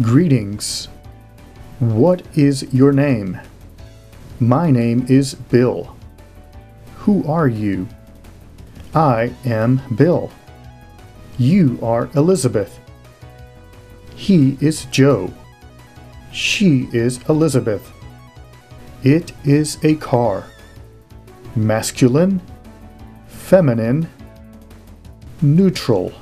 Greetings. What is your name? My name is Bill. Who are you? I am Bill. You are Elizabeth. He is Joe. She is Elizabeth. It is a car. Masculine, feminine, neutral.